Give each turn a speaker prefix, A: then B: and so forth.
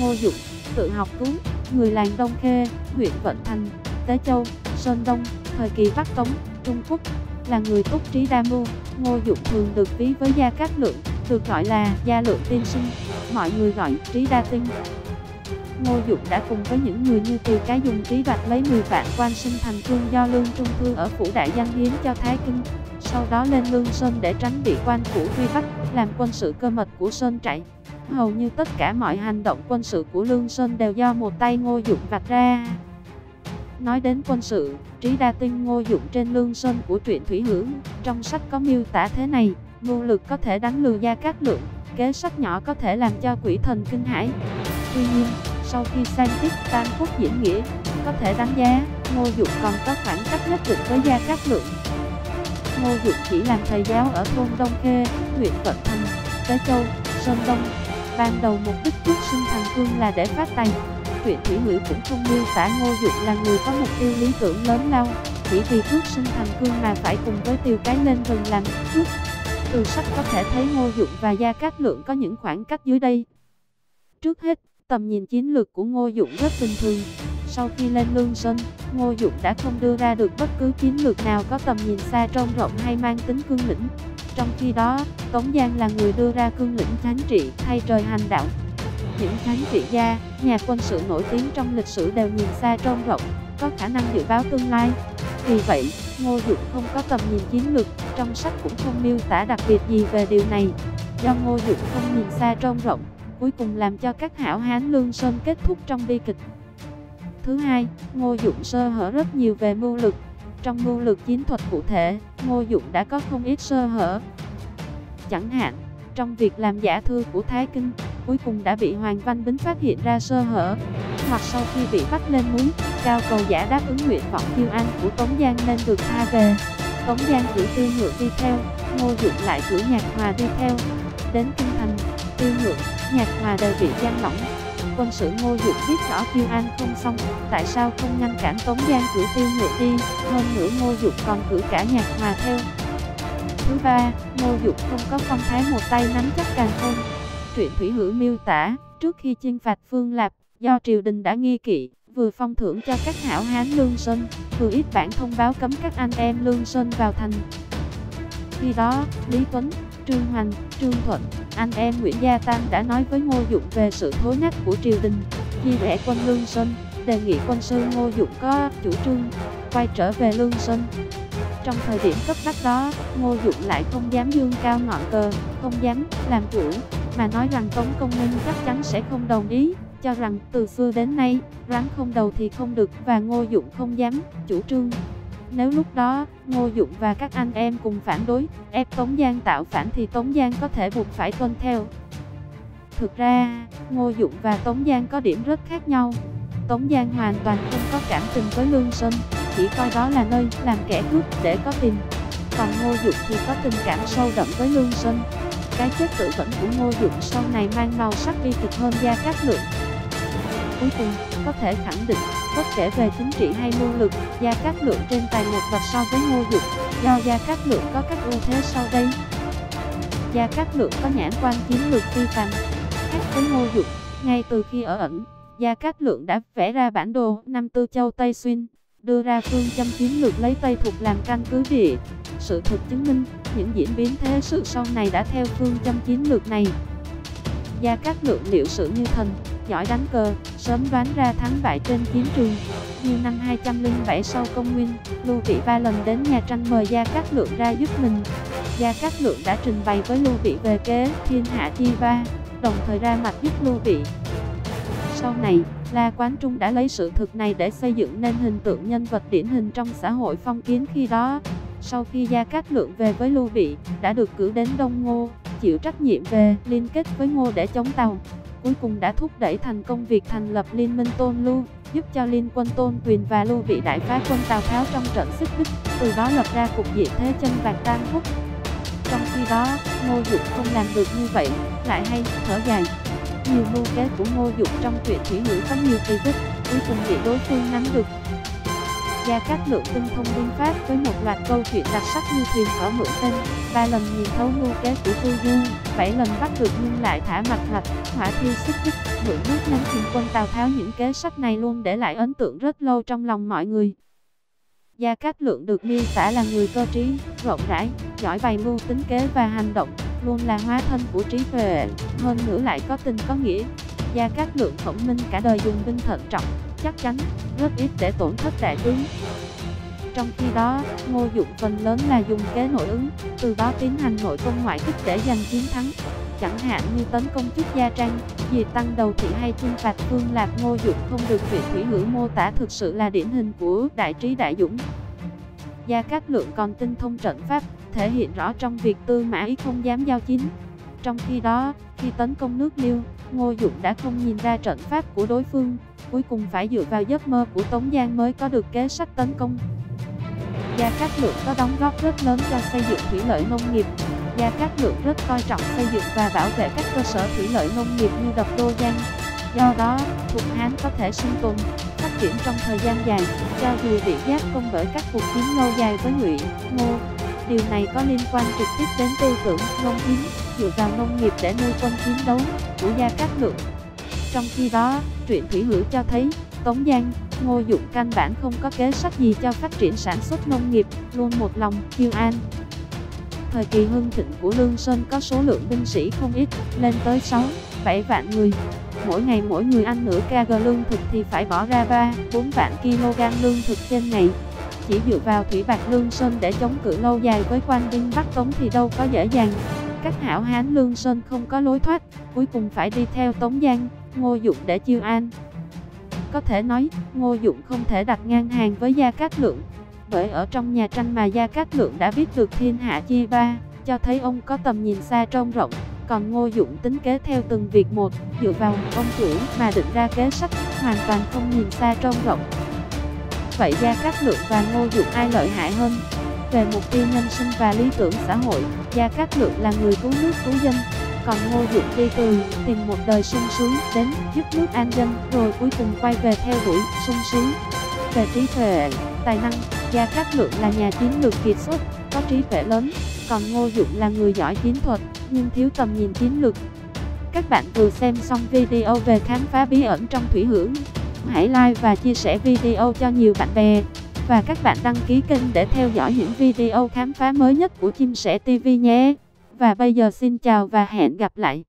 A: Ngô Dụng, tự học cứu, người làng Đông Khê, huyện Vận Thành, Tế Châu, Sơn Đông, thời kỳ Bắc Tống, Trung Quốc, là người túc trí đa mưu. Ngô Dụng thường được ví với Gia Cát Lượng, được gọi là Gia Lượng Tiên Sinh, mọi người gọi trí đa tinh. Ngô Dụng đã cùng với những người như Từ Cái dùng trí đoạt lấy 10 vạn quan sinh thành trương do Lương Trung Thư ở phủ đại danh hiến cho Thái Kinh. Sau đó lên Lương Sơn để tránh bị quan phủ truy bắt, làm quân sự cơ mật của Sơn Trại. Hầu như tất cả mọi hành động quân sự của Lương Sơn đều do một tay Ngô Dụng vạch ra. Nói đến quân sự, trí đa tinh Ngô Dụng trên Lương Sơn của truyện Thủy Hưởng, trong sách có miêu tả thế này, mưu lực có thể đánh lừa Gia Cát Lượng, kế sách nhỏ có thể làm cho quỷ thần kinh hãi. Tuy nhiên, sau khi sang tiếp Tam Quốc diễn nghĩa, có thể đánh giá, Ngô Dụng còn có khoảng cách nhất định với Gia Cát Lượng. Ngô Dụng chỉ làm thầy giáo ở thôn Đông Khê, huyện Vận Thành, Tế Châu, Sơn Đông. Ban đầu mục đích trước sinh thần cương là để phát tài. Truyện Thủy Ngữ cũng không miêu tả Ngô Dụng là người có mục tiêu lý tưởng lớn lao, chỉ vì trước sinh thần cương mà phải cùng với tiêu cái lên gần làm trước. Từ sách có thể thấy Ngô Dụng và Gia Cát Lượng có những khoảng cách dưới đây. Trước hết, tầm nhìn chiến lược của Ngô Dụng rất bình thường. Sau khi lên Lương Sơn, Ngô Dụng đã không đưa ra được bất cứ chiến lược nào có tầm nhìn xa trông rộng hay mang tính cương lĩnh. Trong khi đó, Tống Giang là người đưa ra cương lĩnh thánh trị thay trời hành đạo. Những thánh trị gia, nhà quân sự nổi tiếng trong lịch sử đều nhìn xa trông rộng, có khả năng dự báo tương lai. Vì vậy, Ngô Dụng không có tầm nhìn chiến lược, trong sách cũng không miêu tả đặc biệt gì về điều này. Do Ngô Dụng không nhìn xa trông rộng, cuối cùng làm cho các hảo hán Lương Sơn kết thúc trong bi kịch. Thứ hai, Ngô Dụng sơ hở rất nhiều về mưu lực. Trong mưu lực chiến thuật cụ thể, Ngô Dụng đã có không ít sơ hở. Chẳng hạn, trong việc làm giả thư của Thái Kinh, cuối cùng đã bị Hoàng Văn Bính phát hiện ra sơ hở. Hoặc sau khi bị bắt lên núi, cao cầu giả đáp ứng nguyện vọng kiêu an của Tống Giang nên được tha về. Tống Giang cử tiêu ngựa đi theo, Ngô Dụng lại cử nhạc hòa đi theo. Đến Kinh Thành, tiêu ngựa, nhạc hòa đều bị giam lỏng. Quân sử Ngô Dục biết rõ Kiêu An không xong, tại sao không ngăn cản Tống Giang cử tiêu ngựa đi, hơn nữa Ngô Dục còn cử cả nhạc hòa theo. Thứ ba, Ngô Dục không có phong thái một tay nắm chắc càng không. Truyện Thủy Hữu miêu tả, trước khi chinh phạt Phương Lạp, do triều đình đã nghi kỵ, vừa phong thưởng cho các hảo hán Lương Sơn, vừa ít bản thông báo cấm các anh em Lương Sơn vào thành. Khi đó, Lý Tuấn, Trương Hoành, Trương Thuận, anh em Nguyễn Gia Tam đã nói với Ngô Dụng về sự thối nát của triều đình. Khi rẽ quân Lương Sơn, đề nghị quân sư Ngô Dụng có chủ trương quay trở về Lương Sơn. Trong thời điểm cấp bách đó, Ngô Dụng lại không dám dương cao ngọn cờ, không dám làm chủ, mà nói rằng Tống Công Minh chắc chắn sẽ không đồng ý, cho rằng từ xưa đến nay, rắn không đầu thì không được và Ngô Dụng không dám chủ trương. Nếu lúc đó, Ngô Dụng và các anh em cùng phản đối, ép Tống Giang tạo phản thì Tống Giang có thể buộc phải tuân theo. Thực ra, Ngô Dụng và Tống Giang có điểm rất khác nhau. Tống Giang hoàn toàn không có cảm tình với Lương Sơn, chỉ coi đó là nơi làm kẻ cướp để có tiền. Còn Ngô Dụng thì có tình cảm sâu đậm với Lương Sơn. Cái chết tự vẫn của Ngô Dụng sau này mang màu sắc bi kịch hơn Gia các Lượng. Cuối cùng, có thể khẳng định, bất kể về chính trị hay mưu lực, Gia Cát Lượng trên tài một bậc so với Ngô Dục, do Gia Cát Lượng có các ưu thế sau đây. Gia Cát Lượng có nhãn quan chiến lược phi phàm, khác với Ngô Dục, ngay từ khi ở ẩn, Gia Cát Lượng đã vẽ ra bản đồ năm Tư Châu Tây Xuyên, đưa ra phương châm chiến lược lấy Tây Thục làm căn cứ địa. Sự thực chứng minh, những diễn biến thế sự sau này đã theo phương châm chiến lược này. Gia Cát Lượng liệu sự như thần, giỏi đánh cờ, sớm đoán ra thắng bại trên chiến trường. Như năm 207 sau công nguyên, Lưu Bị ba lần đến nhà tranh mời Gia Cát Lượng ra giúp mình. Gia Cát Lượng đã trình bày với Lưu Bị về kế thiên hạ chi ba, đồng thời ra mặt giúp Lưu Bị. Sau này, La Quán Trung đã lấy sự thực này để xây dựng nên hình tượng nhân vật điển hình trong xã hội phong kiến khi đó. Sau khi Gia Cát Lượng về với Lưu Bị, đã được cử đến Đông Ngô, chịu trách nhiệm về liên kết với Ngô để chống Tàu. Cuối cùng đã thúc đẩy thành công việc thành lập Liên minh Tôn Lưu, giúp cho Liên quân Tôn Quyền và Lưu Bị đại phá quân Tào Tháo trong trận xích bích, từ đó lập ra cục diện thế chân vàng tan khúc. Trong khi đó, Ngô Dục không làm được như vậy, lại hay thở dài. Nhiều mưu kế của Ngô Dục trong truyện thủy ngữ có nhiều kỳ tích, cuối cùng bị đối phương nắm được. Gia Cát Lượng tinh thông binh pháp với một loạt câu chuyện đặc sắc như thuyền ở mượn tên, ba lần nhìn thấu mưu kế của Tư Du, bảy lần bắt được nhưng lại thả mặt hoạch, hỏa thiêu xích bích, mượn nước nắm thiên quân Tào Tháo những kế sách này luôn để lại ấn tượng rất lâu trong lòng mọi người. Gia Cát Lượng được miêu tả là người cơ trí, rộng rãi, giỏi bày mưu tính kế và hành động, luôn là hóa thân của trí tuệ, hơn nữa lại có tình có nghĩa. Gia Cát Lượng khổng minh cả đời dùng binh thận trọng, chắc chắn, rất ít để tổn thất đại tướng. Trong khi đó, Ngô Dụng phần lớn là dùng kế nội ứng, từ đó tiến hành nội công ngoại kích để giành chiến thắng. Chẳng hạn như tấn công trước Gia Trang, diệt tăng đầu thị hay trung phạt Phương Lạc Ngô Dụng không được vị thủy hữu mô tả thực sự là điển hình của đại trí đại dũng. Gia Cát Lượng còn tinh thông trận pháp, thể hiện rõ trong việc tư mã ý không dám giao chiến. Trong khi đó, khi tấn công nước Liêu, Ngô Dụng đã không nhìn ra trận pháp của đối phương, cuối cùng phải dựa vào giấc mơ của Tống Giang mới có được kế sách tấn công. Gia Cát Lượng có đóng góp rất lớn cho xây dựng thủy lợi nông nghiệp. Gia Cát Lượng rất coi trọng xây dựng và bảo vệ các cơ sở thủy lợi nông nghiệp như đập Đô Giang. Do đó, Thục Hán có thể sinh tồn, phát triển trong thời gian dài, cho dù bị giáp công bởi các cuộc chiến lâu dài với Ngụy, Ngô. Điều này có liên quan trực tiếp đến tư tưởng nông chính dựa vào nông nghiệp để nuôi quân chiến đấu của Gia Cát Lượng. Trong khi đó, truyện Thủy Hữu cho thấy, Tống Giang, Ngô Dụng căn bản không có kế sách gì cho phát triển sản xuất nông nghiệp, luôn một lòng, kiêu an. Thời kỳ hưng thịnh của Lương Sơn có số lượng binh sĩ không ít, lên tới 6, 7 vạn người. Mỗi ngày mỗi người ăn nửa kg lương thực thì phải bỏ ra 3, 4 vạn kg lương thực trên ngày. Chỉ dựa vào thủy bạc Lương Sơn để chống cự lâu dài với quan binh Bắc Tống thì đâu có dễ dàng. Các hảo hán Lương Sơn không có lối thoát, cuối cùng phải đi theo Tống Giang, Ngô Dụng để chiêu an. Có thể nói, Ngô Dụng không thể đặt ngang hàng với Gia Cát Lượng, bởi ở trong nhà tranh mà Gia Cát Lượng đã biết được thiên hạ chia ba, cho thấy ông có tầm nhìn xa trông rộng, còn Ngô Dụng tính kế theo từng việc một, dựa vào ông chủ mà định ra kế sách, hoàn toàn không nhìn xa trông rộng. Vậy Gia Cát Lượng và Ngô Dụng ai lợi hại hơn? Về mục tiêu nhân sinh và lý tưởng xã hội, Gia Cát Lượng là người cứu nước cứu dân, còn Ngô Dụng đi từ tìm một đời sung sướng đến giúp nước an dân, rồi cuối cùng quay về theo đuổi sung sướng. Về trí tuệ, tài năng, Gia Cát Lượng là nhà chiến lược kiệt xuất, có trí tuệ lớn, còn Ngô Dụng là người giỏi chiến thuật, nhưng thiếu tầm nhìn chiến lược. Các bạn vừa xem xong video về khám phá bí ẩn trong thủy hưởng. Hãy like và chia sẻ video cho nhiều bạn bè. Và các bạn đăng ký kênh để theo dõi những video khám phá mới nhất của Chim Sẻ TV nhé. Và bây giờ xin chào và hẹn gặp lại.